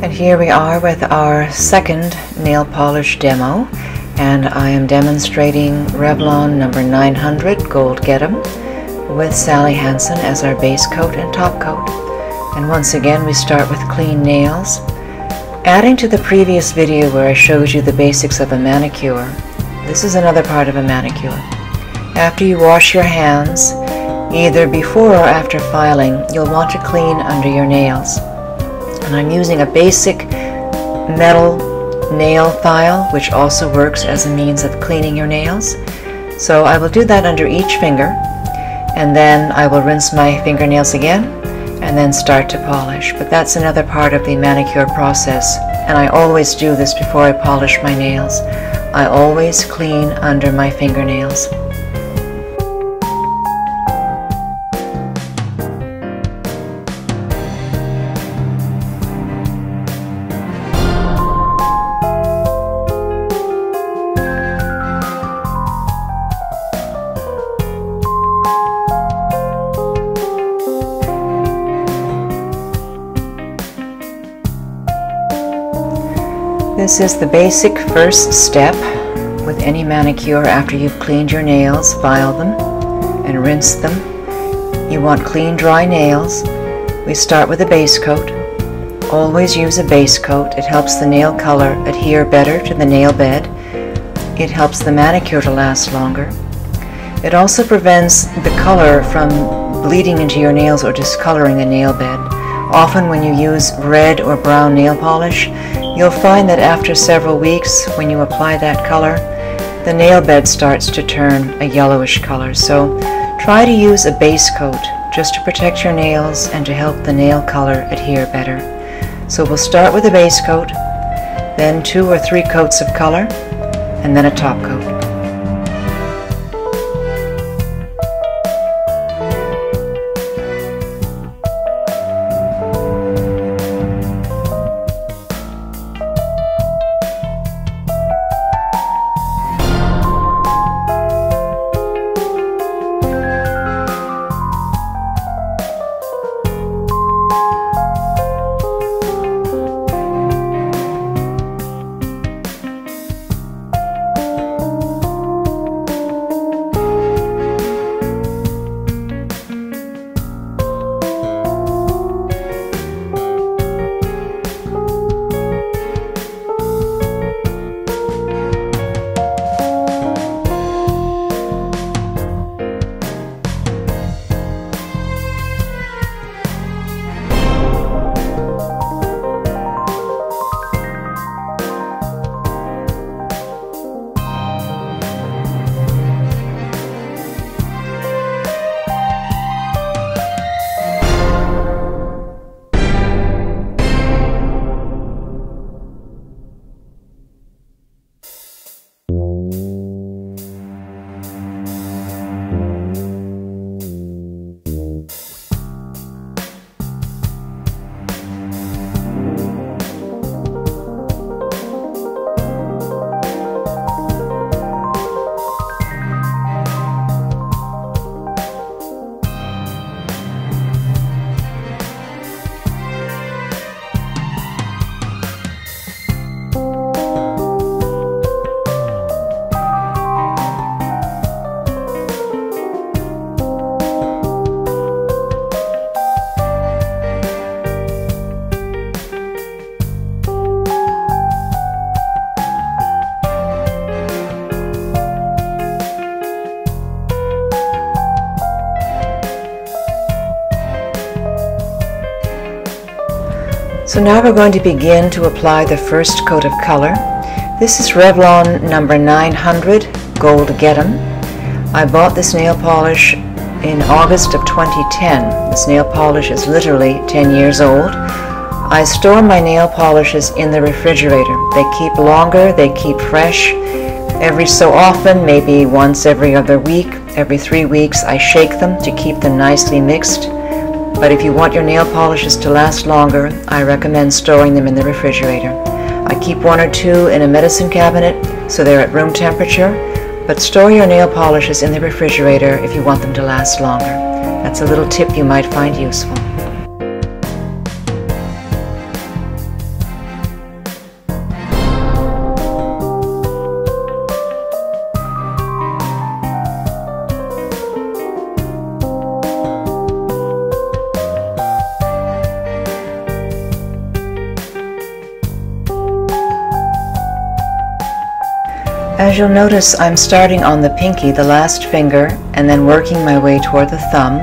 And here we are with our second nail polish demo and I am demonstrating Revlon number 900 Gold Get 'em with Sally Hansen as our base coat and top coat. And once again we start with clean nails. Adding to the previous video where I showed you the basics of a manicure, this is another part of a manicure. After you wash your hands, either before or after filing, you'll want to clean under your nails. And I'm using a basic metal nail file, which also works as a means of cleaning your nails. So I will do that under each finger, and then I will rinse my fingernails again, and then start to polish. But that's another part of the manicure process, and I always do this before I polish my nails. I always clean under my fingernails. This is the basic first step with any manicure after you've cleaned your nails, file them and rinse them. You want clean dry nails. We start with a base coat. Always use a base coat. It helps the nail color adhere better to the nail bed. It helps the manicure to last longer. It also prevents the color from bleeding into your nails or discoloring the nail bed. Often when you use red or brown nail polish, You'll find that after several weeks, when you apply that color, the nail bed starts to turn a yellowish color. So try to use a base coat just to protect your nails and to help the nail color adhere better. So we'll start with a base coat, then two or three coats of color, and then a top coat. So now we're going to begin to apply the first coat of color. This is Revlon number 900 Gold Get 'em. I bought this nail polish in August of 2010. This nail polish is literally 10 years old. I store my nail polishes in the refrigerator. They keep longer, they keep fresh. Every so often, maybe once every other week, every three weeks, I shake them to keep them nicely mixed. But if you want your nail polishes to last longer, I recommend storing them in the refrigerator. I keep one or two in a medicine cabinet so they're at room temperature, but store your nail polishes in the refrigerator if you want them to last longer. that's a little tip you might find useful. As you'll notice, I'm starting on the pinky, the last finger, and then working my way toward the thumb.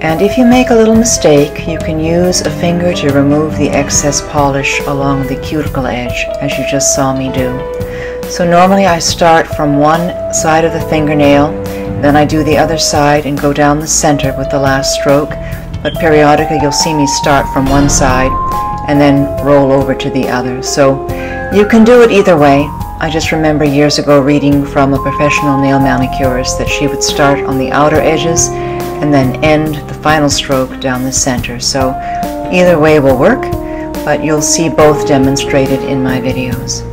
And if you make a little mistake, you can use a finger to remove the excess polish along the cuticle edge, as you just saw me do. So normally I start from one side of the fingernail, then I do the other side and go down the center with the last stroke, but periodically you'll see me start from one side and then roll over to the other. So you can do it either way. I just remember years ago reading from a professional nail manicurist that she would start on the outer edges and then end the final stroke down the center. So either way will work, but you'll see both demonstrated in my videos.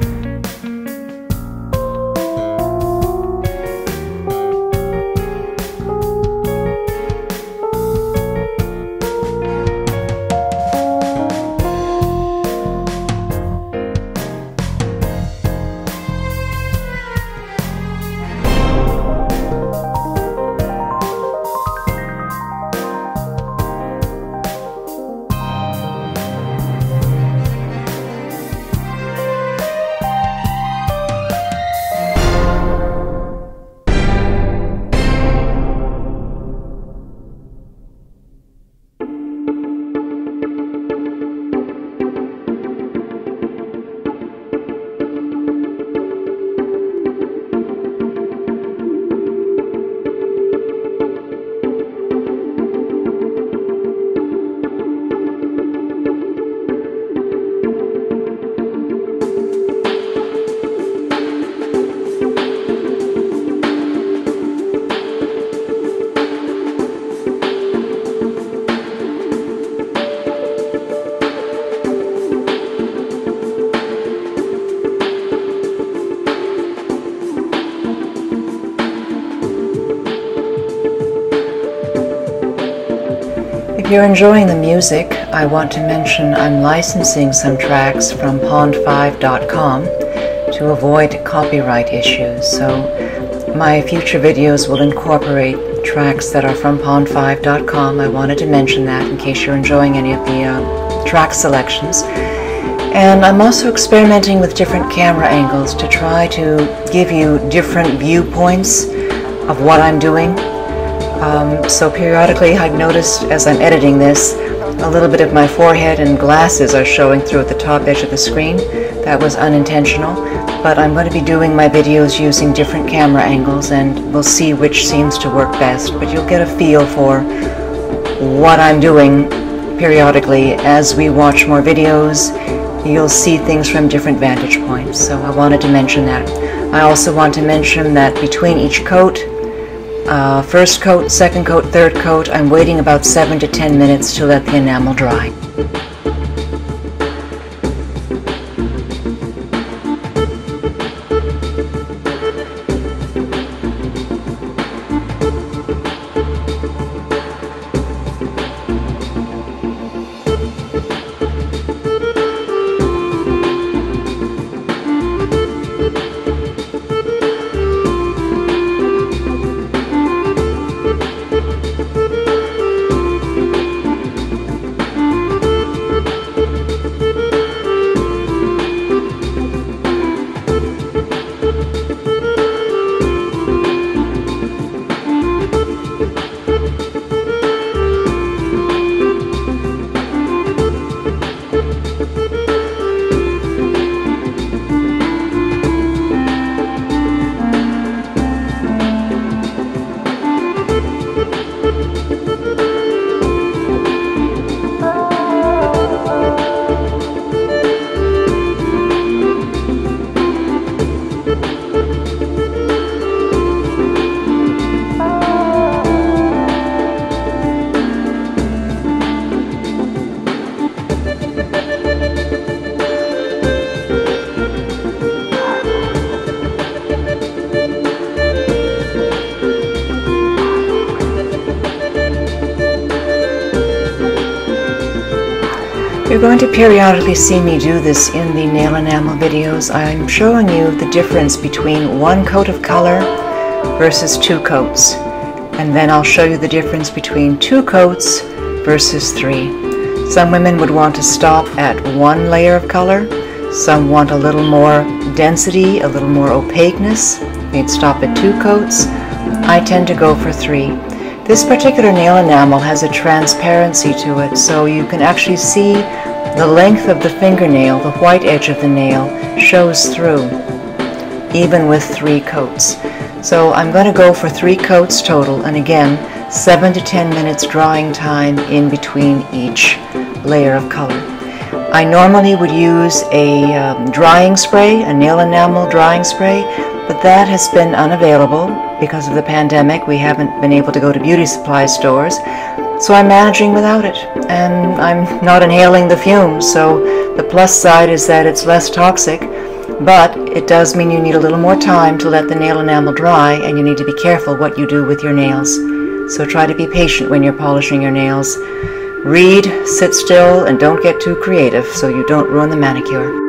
You're enjoying the music, I want to mention I'm licensing some tracks from pond5.com to avoid copyright issues. So my future videos will incorporate tracks that are from pond5.com. I wanted to mention that in case you're enjoying any of the uh, track selections. And I'm also experimenting with different camera angles to try to give you different viewpoints of what I'm doing um, so periodically I've noticed as I'm editing this, a little bit of my forehead and glasses are showing through at the top edge of the screen. That was unintentional, but I'm going to be doing my videos using different camera angles and we'll see which seems to work best. But you'll get a feel for what I'm doing periodically as we watch more videos. You'll see things from different vantage points, so I wanted to mention that. I also want to mention that between each coat, uh, first coat, second coat, third coat, I'm waiting about 7 to 10 minutes to let the enamel dry. You're going to periodically see me do this in the nail enamel videos. I'm showing you the difference between one coat of color versus two coats. And then I'll show you the difference between two coats versus three. Some women would want to stop at one layer of color. Some want a little more density, a little more opaqueness. They'd stop at two coats. I tend to go for three. This particular nail enamel has a transparency to it, so you can actually see the length of the fingernail, the white edge of the nail, shows through, even with three coats. So I'm going to go for three coats total, and again, 7 to 10 minutes drying time in between each layer of color. I normally would use a um, drying spray, a nail enamel drying spray, but that has been unavailable because of the pandemic. We haven't been able to go to beauty supply stores, so I'm managing without it. And I'm not inhaling the fumes, so the plus side is that it's less toxic, but it does mean you need a little more time to let the nail enamel dry, and you need to be careful what you do with your nails. So try to be patient when you're polishing your nails. Read, sit still, and don't get too creative so you don't ruin the manicure.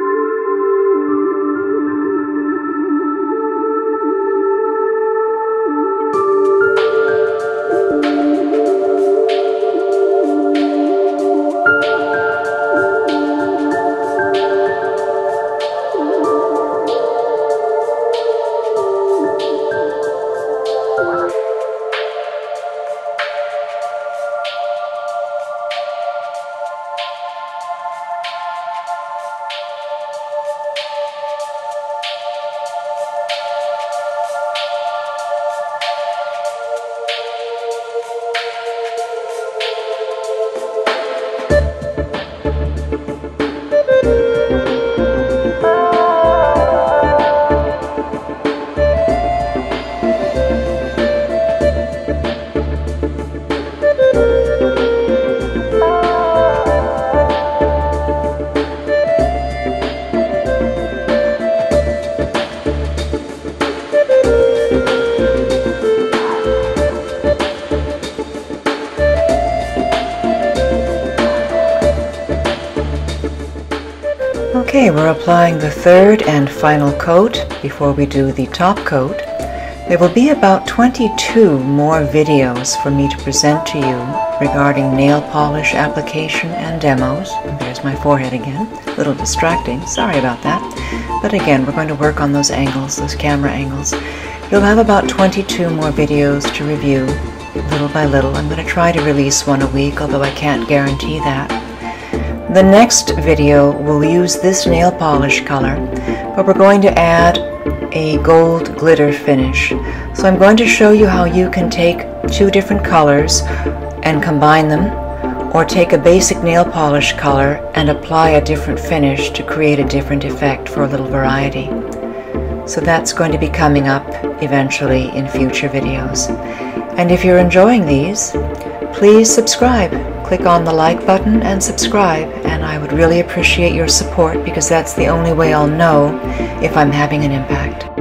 Okay, we're applying the third and final coat before we do the top coat. There will be about 22 more videos for me to present to you regarding nail polish application and demos. There's my forehead again, a little distracting, sorry about that. But again, we're going to work on those angles, those camera angles. You'll have about 22 more videos to review, little by little. I'm going to try to release one a week, although I can't guarantee that. The next video will use this nail polish color, but we're going to add a gold glitter finish. So I'm going to show you how you can take two different colors and combine them, or take a basic nail polish color and apply a different finish to create a different effect for a little variety. So that's going to be coming up eventually in future videos. And if you're enjoying these, please subscribe click on the like button and subscribe, and I would really appreciate your support because that's the only way I'll know if I'm having an impact.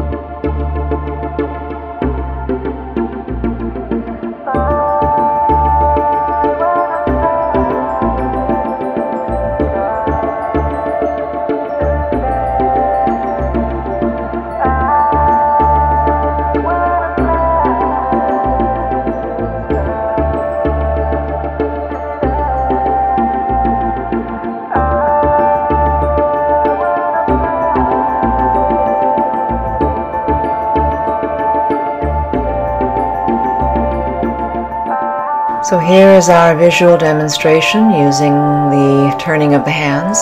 So here is our visual demonstration using the turning of the hands.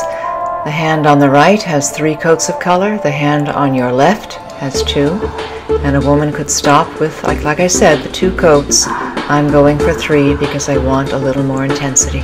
The hand on the right has three coats of color, the hand on your left has two, and a woman could stop with, like, like I said, the two coats. I'm going for three because I want a little more intensity.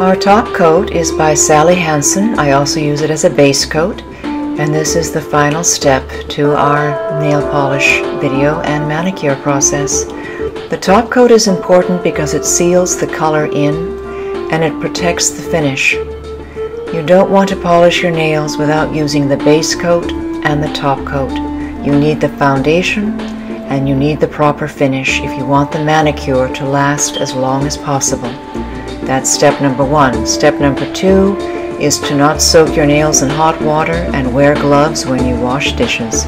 Our top coat is by Sally Hansen. I also use it as a base coat. And this is the final step to our nail polish video and manicure process. The top coat is important because it seals the color in and it protects the finish. You don't want to polish your nails without using the base coat and the top coat. You need the foundation and you need the proper finish if you want the manicure to last as long as possible. That's step number one. Step number two is to not soak your nails in hot water and wear gloves when you wash dishes.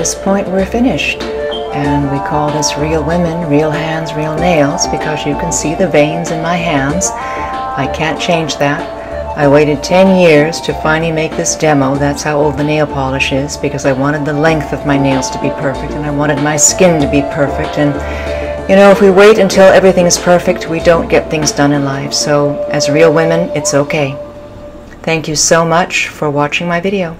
This point we're finished. And we call this Real Women, Real Hands, Real Nails because you can see the veins in my hands. I can't change that. I waited 10 years to finally make this demo. That's how old the nail polish is because I wanted the length of my nails to be perfect and I wanted my skin to be perfect. And you know, if we wait until everything is perfect, we don't get things done in life. So as real women, it's okay. Thank you so much for watching my video.